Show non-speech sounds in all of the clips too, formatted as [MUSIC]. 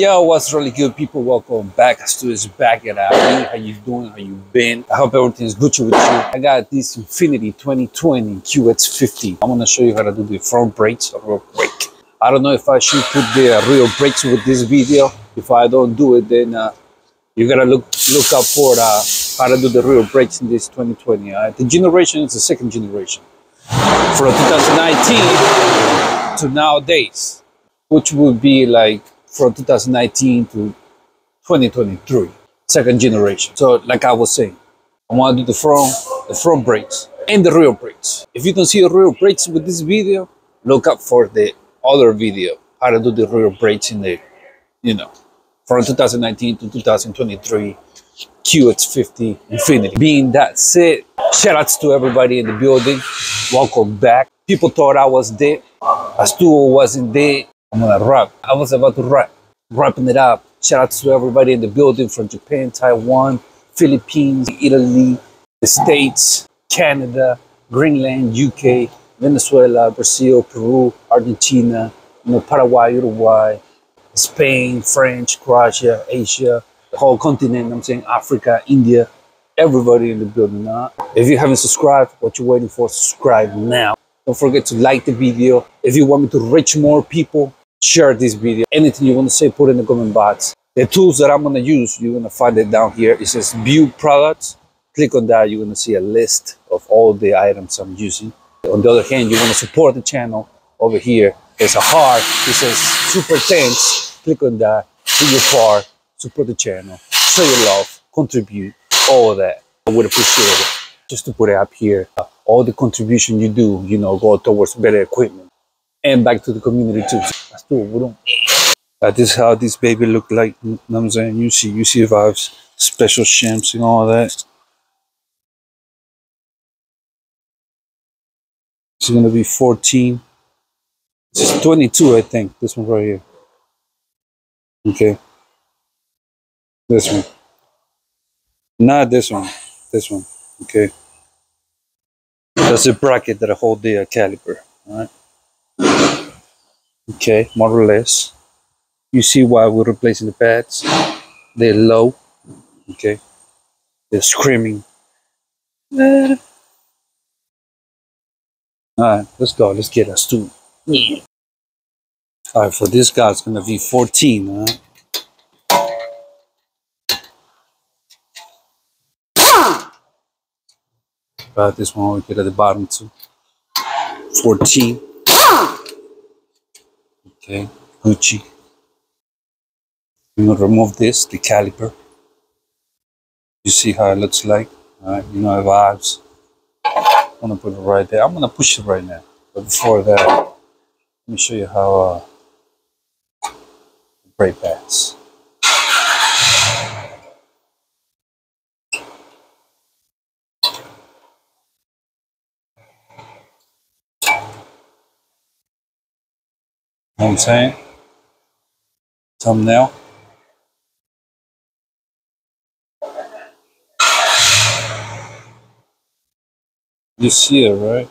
Yo, what's really good people? Welcome back. Stu is back at Abby. How you doing? How you been? I hope everything's Gucci with you. I got this Infiniti 2020 QX50. I'm gonna show you how to do the front brakes real quick. I don't know if I should put the real brakes with this video. If I don't do it, then uh, you gotta look look up for uh, how to do the real brakes in this 2020. Uh, the generation is the second generation. From 2019 to nowadays, which would be like from 2019 to 2023, second generation. So like I was saying, I want to do the front, the front brakes and the rear brakes. If you don't see the rear brakes with this video, look up for the other video, how to do the rear brakes in the, you know, from 2019 to 2023 QX50 Infiniti. Being that said, shout outs to everybody in the building. Welcome back. People thought I was dead. Still wasn't dead. I'm gonna rap. I was about to rap, wrapping it up. Shout out to everybody in the building from Japan, Taiwan, Philippines, Italy, the States, Canada, Greenland, UK, Venezuela, Brazil, Peru, Argentina, you know, Paraguay, Uruguay, Spain, French, Croatia, Asia, the whole continent. I'm saying Africa, India, everybody in the building. Huh? If you haven't subscribed, what you waiting for? Subscribe now. Don't forget to like the video. If you want me to reach more people, share this video. Anything you want to say, put in the comment box. The tools that I'm going to use, you're going to find it down here. It says view products. Click on that. You're going to see a list of all the items I'm using. On the other hand, you want to support the channel over here. There's a heart. It says super thanks. Click on that. Do your part. Support the channel. Show your love. Contribute. All that. I would appreciate it. Just to put it up here. Uh, all the contribution you do, you know, go towards better equipment and back to the community too. Cool. Uh, how this baby look like. You know what I'm saying? You see, you see vibes, special shims and all that. It's gonna be 14. This is 22, I think. This one right here. Okay. This one. Not this one. This one. Okay. That's the bracket that I hold the uh, caliper. All right okay more or less. You see why we're replacing the pads. They're low. Okay. They're screaming. All right let's go. Let's get us to yeah. all right for this guy it's gonna be 14 huh? But this one we get at the bottom too. 14 okay Gucci. I'm gonna remove this the caliper. You see how it looks like? All right you know it vibes. I'm gonna put it right there. I'm gonna push it right now. But before that let me show you how uh, brake pads know what I'm saying? Thumbnail. You see it, right?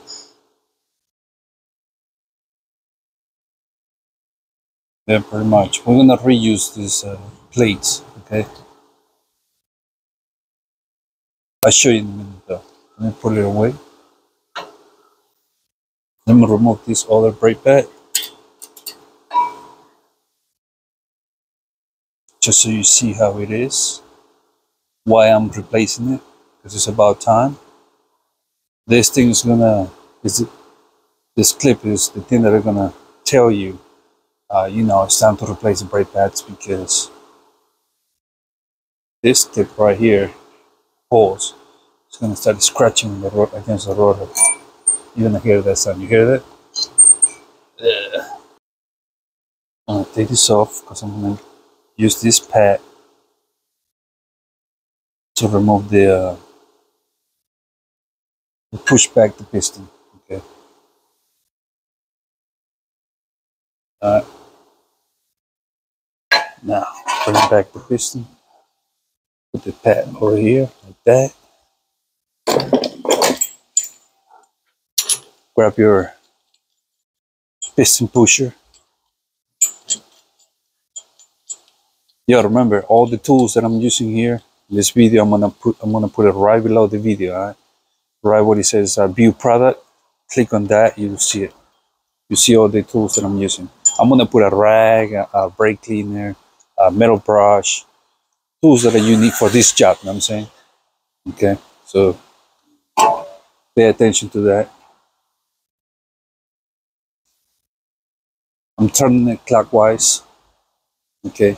Yeah, pretty much. We're gonna reuse these uh, plates, okay? I'll show you in a minute though. Let me pull it away. Let me remove this other brake pad. Just so you see how it is why I'm replacing it because it's about time. This thing is gonna is this clip is the thing that are gonna tell you uh, you know it's time to replace the brake pads because this tip right here pulls it's gonna start scratching the road against the rotor. You're gonna hear that sound you hear that? Yeah. I'm gonna take this off because I'm gonna use this pad to remove the, uh, push back the piston okay Alright. Now, bring back the piston. Put the pad over here, like that. Grab your piston pusher. Yeah, remember all the tools that I'm using here. In this video, I'm gonna put I'm gonna put it right below the video. Right, right what it says uh, view product. Click on that, you'll see it. You see all the tools that I'm using. I'm gonna put a rag, a, a brake cleaner, a metal brush, tools that are unique for this job. You know what I'm saying? Okay, so pay attention to that. I'm turning it clockwise. Okay.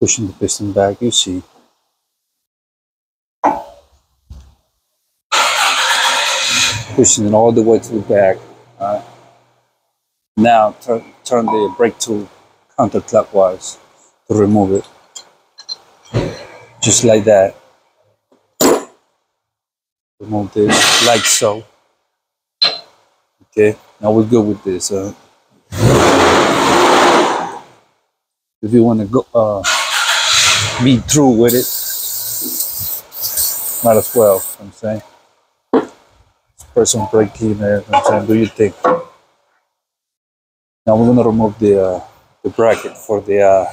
Pushing the piston back, you see. Pushing it all the way to the back. Alright. Now turn, turn the brake tool counterclockwise to remove it. Just like that. Remove this like so. Okay, now we're good with this. Uh, if you want to go uh, be through with it, might as well. I'm saying, some brake cleaner. you I'm saying, do you think? Now we're gonna remove the uh, the bracket for the uh,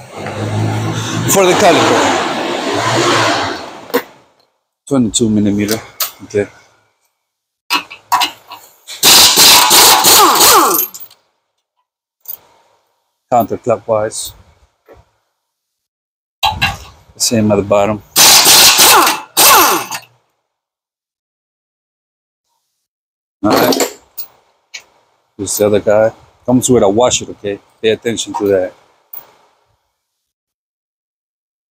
for the caliper. 22 millimeter. Okay. Counterclockwise. Same at the bottom. Alright. This other guy comes with a washer, okay? Pay attention to that.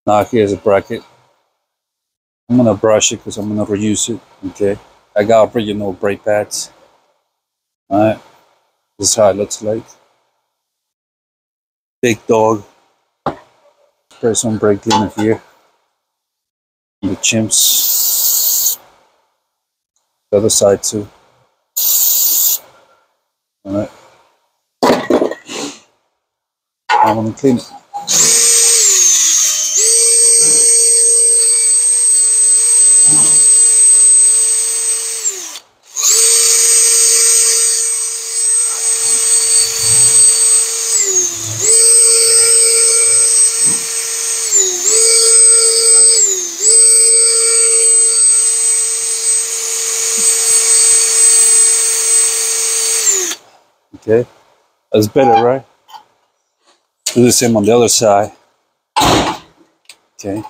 Now here's a bracket. I'm gonna brush it because I'm gonna reuse it. Okay. I got original brake pads. Alright. This is how it looks like. Big dog. Spray some brake cleaner here. The shims. The other side too. Alright. I'm gonna clean it. Okay, that's better, right? Do the same on the other side. Okay.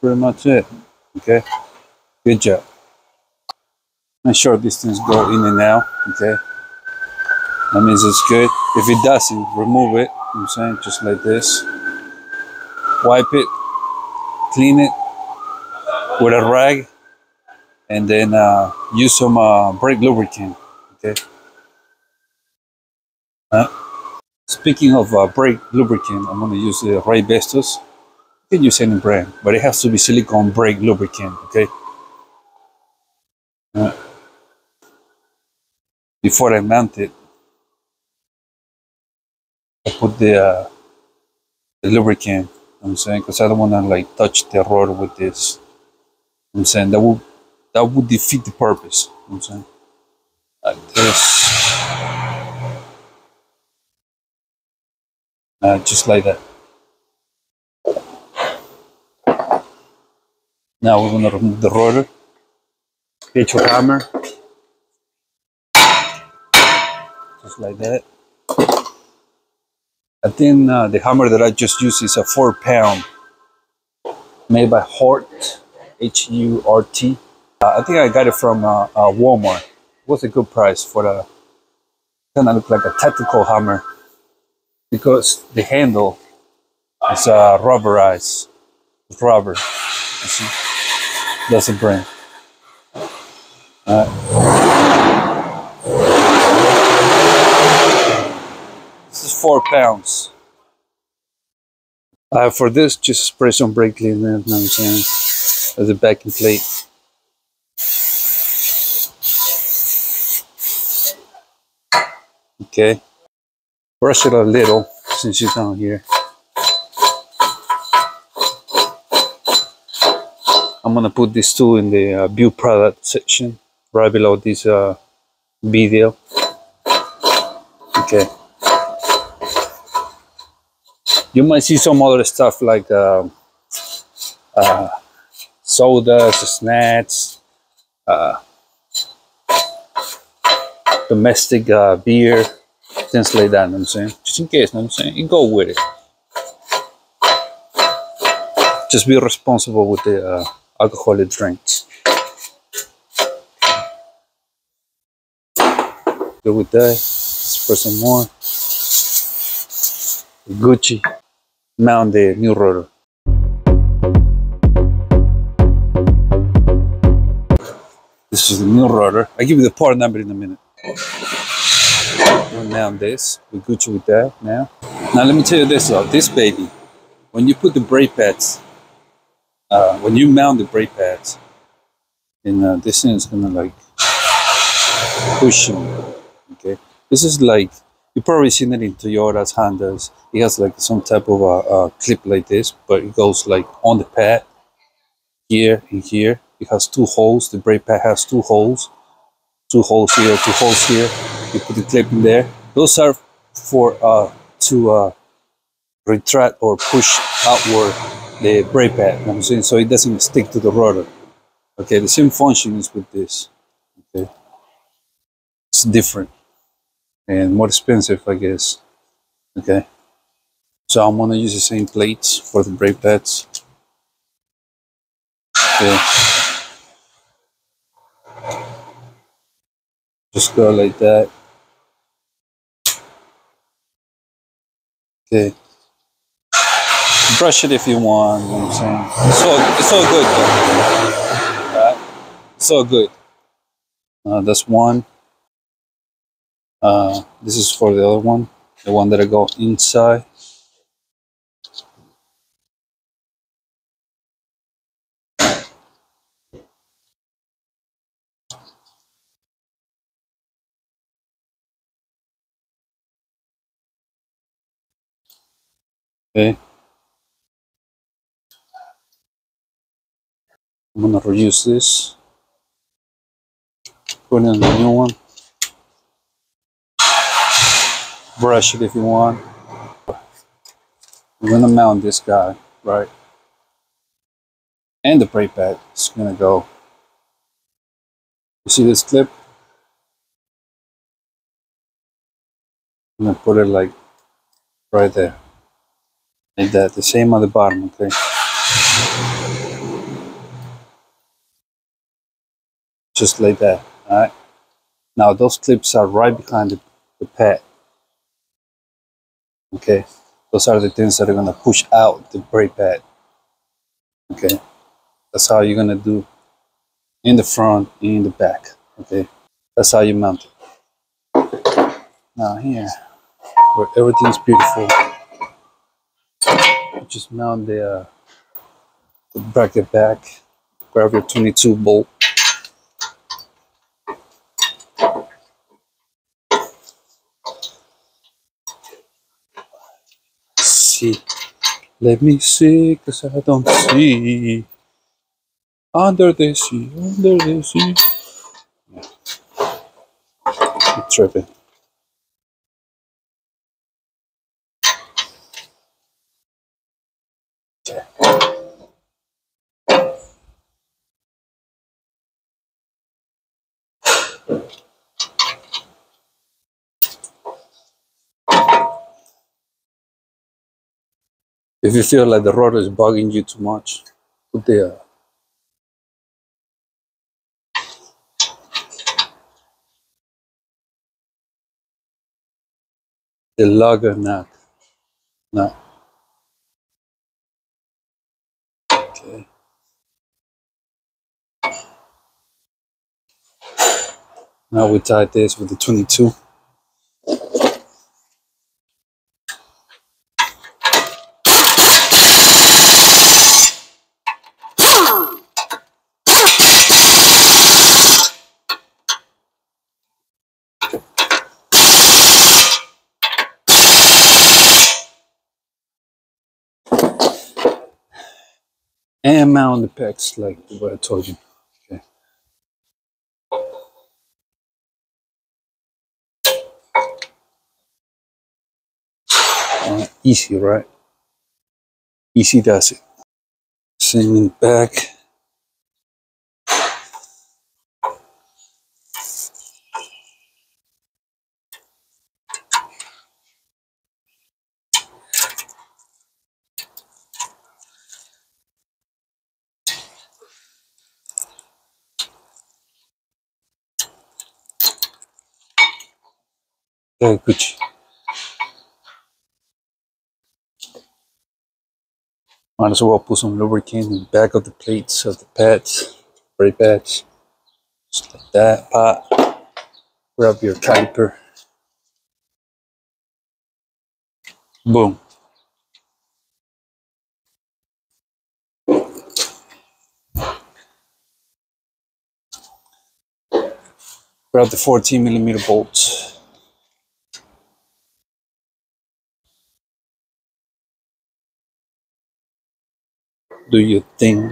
Pretty much it. Okay. Good job. Make sure these things go in and out. Okay. That means it's good. If it doesn't, remove it. I'm saying just like this. Wipe it, clean it with a rag, and then uh, use some uh, brake lubricant. Okay. Speaking of uh, brake lubricant, I'm going to use the Raybestos. You can use any brand, but it has to be silicone brake lubricant. Okay. Uh, before I mount it, I put the, uh, the lubricant. I'm saying because I don't want to like touch the rotor with this. I'm saying that would that would defeat the purpose. I'm saying like this, uh, just like that. Now we're gonna remove the rotor. Get your hammer, just like that. I think uh, the hammer that I just used is a four pound, made by Hort, H U R T. Uh, I think I got it from uh, uh, Walmart. It was a good price for a kind of look like a tactical hammer because the handle is uh, rubberized, it's rubber. You see, that's a brand. This is four pounds. Uh, for this, just spray some brake cleaner, you know I'm saying? As a backing plate. Okay. Brush it a little since you're down here. I'm gonna put these two in the uh, product section right below this uh, video. Okay. You might see some other stuff like uh, uh, sodas, snacks, uh, domestic uh, beer, things like that. I'm saying, just in case. You know I'm saying, you go with it. Just be responsible with the uh, alcoholic drinks. Good with that. Let's put some more. Gucci. Mount the new rotor. This is the new rotor. I'll give you the part number in a minute. Mount this. We're Gucci with that now. Now let me tell you this though. This baby, when you put the brake pads, uh, when you mount the brake pads, and uh, this thing is gonna like push you. Okay, this is like you probably seen it in Toyotas, Hondas. It has like some type of a, a clip like this, but it goes like on the pad here and here. It has two holes. The brake pad has two holes, two holes here, two holes here. You put the clip in there. Those are for uh, to uh, retract or push outward the brake pad. I'm saying? So it doesn't stick to the rotor. Okay, the same function is with this. Okay, it's different and more expensive, I guess. Okay, so I'm gonna use the same plates for the brake pads. Okay. Just go like that. Okay. Brush it if you want, you know what I'm saying? It's all, it's all good though. Alright? It's all good. Uh, that's one. Uh, this is for the other one. The one that I go inside. Okay. I'm gonna reuse this. Put in the new one. Brush it if you want. I'm gonna mount this guy, right? And the brake pad is gonna go. You see this clip? I'm gonna put it like right there. Like that. The same on the bottom, okay? Just like that. Alright. Now those clips are right behind the, the pad. Okay. Those are the things that are gonna push out the brake pad. Okay. That's how you're gonna do in the front, in the back. Okay. That's how you mount it. Now here, where everything's beautiful, just mount the, uh, the bracket back. Grab your 22 bolt. See. Let me see, cause I don't see. Under the sea, under the sea. Yeah. I'm tripping. If you feel like the rotor is bugging you too much, put the uh, the lugger nut. No. Okay. Now we tie this with the 22. And mount the pegs like what I told you. Okay. Uh, easy, right? Easy does it. Same in the back. Gucci. Might as well put some lubricant in the back of the plates of the pads, brake pads. Just like that. Pot. Grab your caliper. Boom. Grab the 14 millimeter bolts. Do your thing.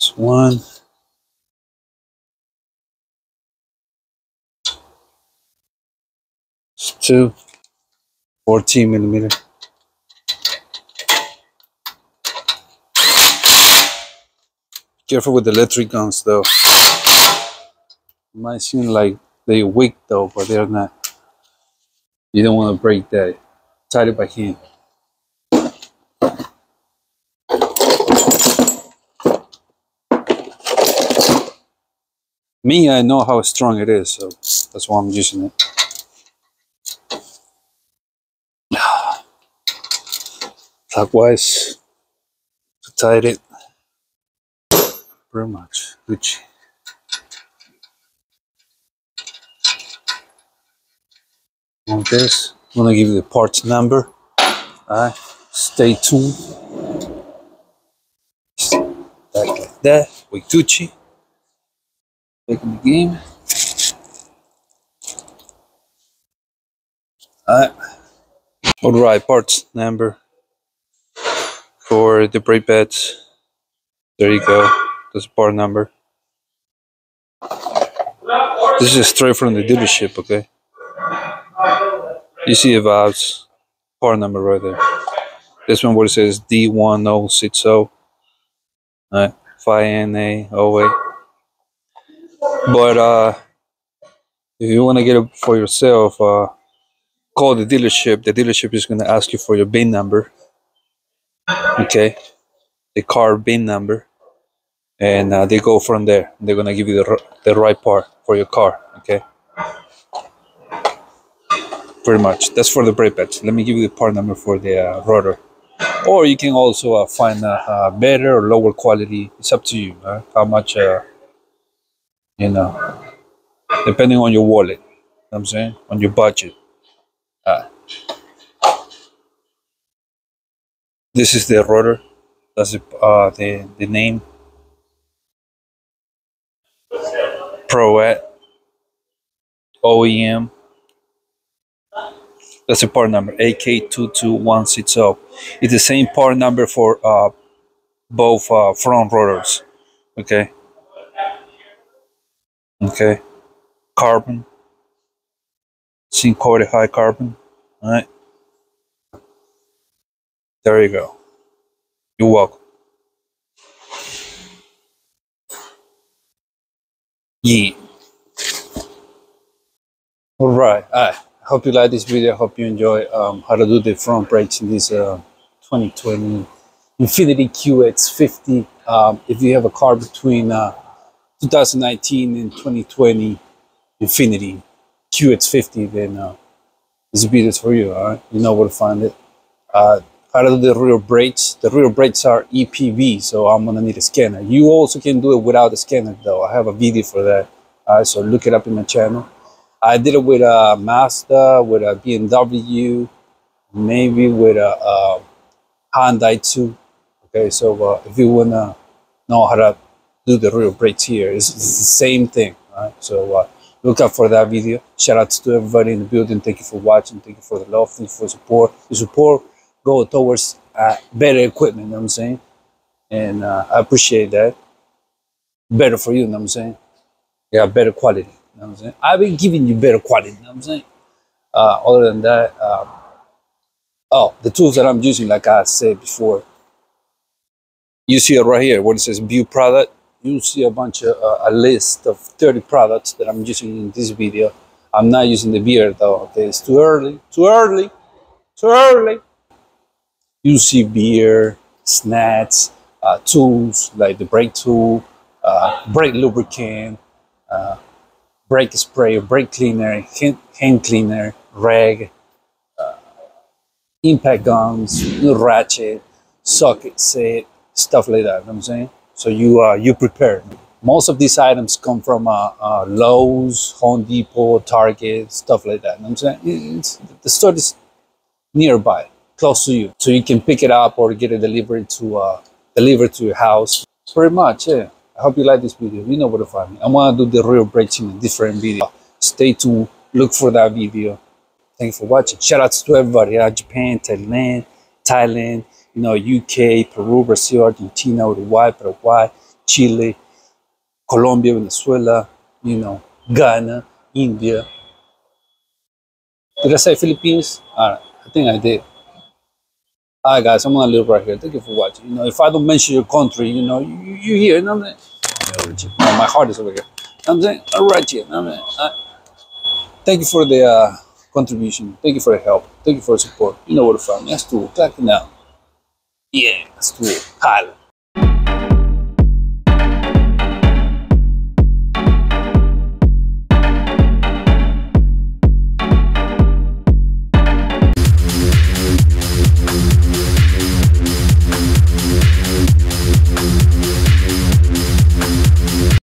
That's one. That's two. 14 millimeter. Careful with the electric guns though. Might seem like they weak though, but they're not. You don't want to break that. Tied it by hand. Me, I know how strong it is, so that's why I'm using it. [SIGHS] Clockwise to tight it. Pretty much. Gucci. Like this. I'm gonna give you the parts number. Alright, stay tuned. Back like that with Gucci. Taking the game. Alright. Alright, parts number for the brake pads. There you go. That's part number. This is straight from the dealership, okay? You see the valves, part number right there. This one where it says D1060, right, 5NA08. But uh, if you want to get it for yourself, uh, call the dealership. The dealership is going to ask you for your VIN number. Okay, the car VIN number, and uh, they go from there. They're going to give you the, the right part for your car. Okay pretty much. That's for the brake pads. Let me give you the part number for the uh, rotor. Or you can also uh, find a, a, better or lower quality. It's up to you. Huh? How much, uh, you know, depending on your wallet. You know I'm saying on your budget. Uh, this is the rotor. That's the, uh, the the name. Proet OEM that's the part number AK22160. It's the same part number for uh, both uh, front rotors. Okay. Okay. Carbon. Zinc coated high carbon. All right. There you go. You're welcome. Yeah. All right. All right hope you like this video. hope you enjoy um, how to do the front brakes in this uh, 2020 Infiniti QX50. Um, if you have a car between uh, 2019 and 2020 Infiniti QX50, then uh, this video is for you. All right, you know where to find it. Uh, how to do the rear brakes? The rear brakes are EPB, so I'm gonna need a scanner. You also can do it without a scanner, though. I have a video for that. All right, so look it up in my channel. I did it with a Mazda, with a BMW, maybe with a, a Hyundai too. Okay, so uh, if you wanna know how to do the rear brakes here, it's, it's the same thing. Right, so uh, look out for that video. Shout out to everybody in the building. Thank you for watching. Thank you for the love. Thank you for support. The support go towards uh, better equipment. You know what I'm saying? And uh, I appreciate that. Better for you. You know what I'm saying? Yeah, better quality. I'm saying? I've been giving you better quality. You know I'm saying? Uh, other than that, um, oh, the tools that I'm using, like I said before, you see it right here when it says view product you see a bunch of uh, a list of 30 products that i'm using in this video i'm not using the beer though okay it's too early too early too early you see beer snacks uh, tools like the brake tool uh, brake lubricant uh, brake spray brake cleaner hand, cleaner rag uh, impact guns ratchet socket set stuff like that. You know I'm saying? So you uh, you prepare. Most of these items come from uh, uh, Lowe's, Home Depot, Target, stuff like that. You know I'm saying? It's, the store is nearby, close to you, so you can pick it up or get it delivered to uh, delivered to your house. Pretty much, yeah. I hope you like this video. You know where to find me. I'm gonna do the real breaks in a different video. Stay tuned. Look for that video. Thank you for watching. Shout out to everybody. Uh, Japan, Thailand, Thailand, you know, UK, Peru, Brazil, Argentina, Uruguay, Paraguay, Chile, Colombia, Venezuela, you know, Ghana, India. Did I say Philippines? All right, I think I did. Right, guys, I'm gonna leave right here. Thank you for watching. You know, if I don't mention your country, you know, you, you here, you know what I'm saying? My heart is over here. I'm saying, here. I'm saying. Thank you for the uh, contribution. Thank you for the help. Thank you for the support. You know what to find me. That's cool. Clap it now. Yeah, that's cool. Holla.